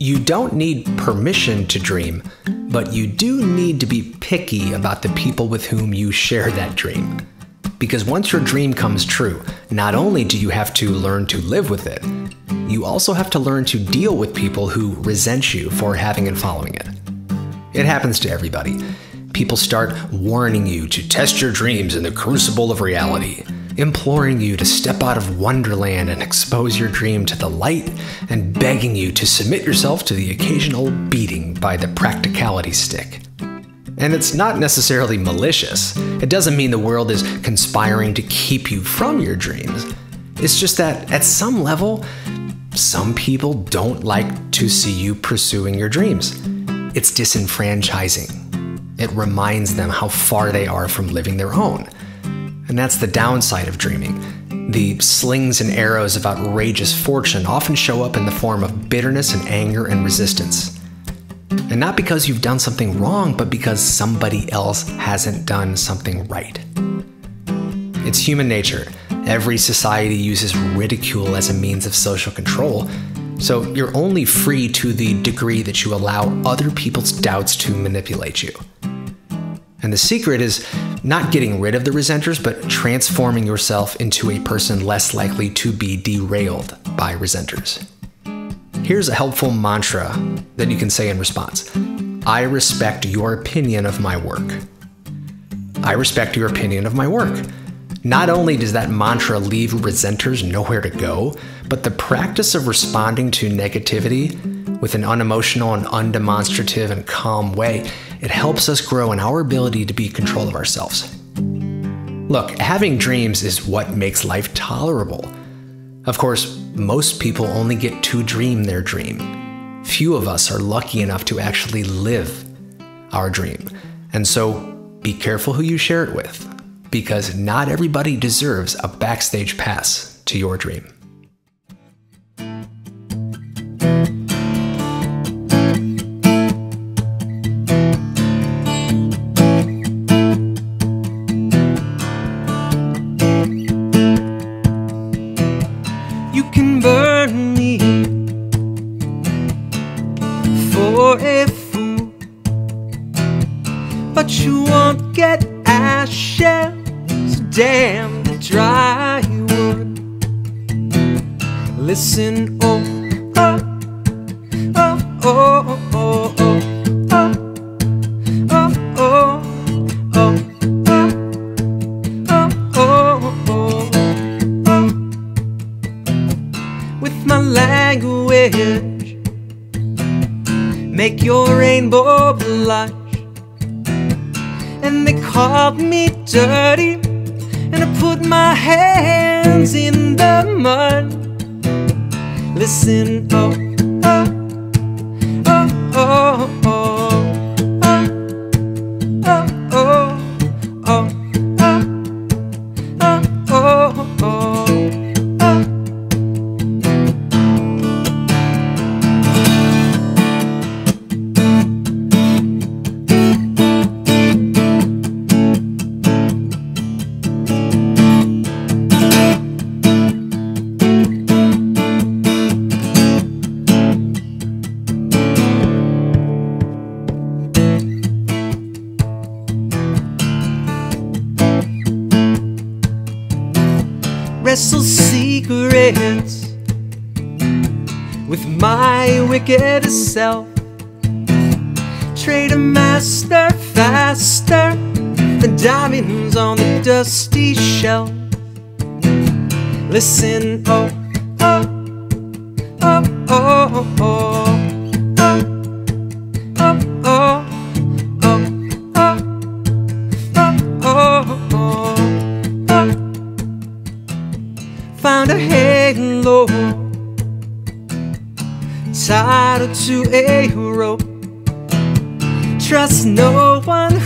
You don't need permission to dream, but you do need to be picky about the people with whom you share that dream. Because once your dream comes true, not only do you have to learn to live with it, you also have to learn to deal with people who resent you for having and following it. It happens to everybody. People start warning you to test your dreams in the crucible of reality imploring you to step out of Wonderland and expose your dream to the light, and begging you to submit yourself to the occasional beating by the practicality stick. And it's not necessarily malicious. It doesn't mean the world is conspiring to keep you from your dreams. It's just that at some level, some people don't like to see you pursuing your dreams. It's disenfranchising. It reminds them how far they are from living their own. And that's the downside of dreaming. The slings and arrows of outrageous fortune often show up in the form of bitterness and anger and resistance. And not because you've done something wrong, but because somebody else hasn't done something right. It's human nature. Every society uses ridicule as a means of social control, so you're only free to the degree that you allow other people's doubts to manipulate you. And the secret is not getting rid of the resenters, but transforming yourself into a person less likely to be derailed by resenters. Here's a helpful mantra that you can say in response I respect your opinion of my work. I respect your opinion of my work. Not only does that mantra leave resenters nowhere to go, but the practice of responding to negativity with an unemotional and undemonstrative and calm way it helps us grow in our ability to be control of ourselves. Look, having dreams is what makes life tolerable. Of course, most people only get to dream their dream. Few of us are lucky enough to actually live our dream. And so be careful who you share it with, because not everybody deserves a backstage pass to your dream. Listen, oh, oh, oh, oh, oh, oh. With my language, make your rainbow blush. And they called me dirty, put my hands in the mud. Listen, oh, with my wicked self. Trade a master faster than diamonds on the dusty shelf. Listen, oh, oh, oh, oh, oh. oh. Tied to a rope. Trust no one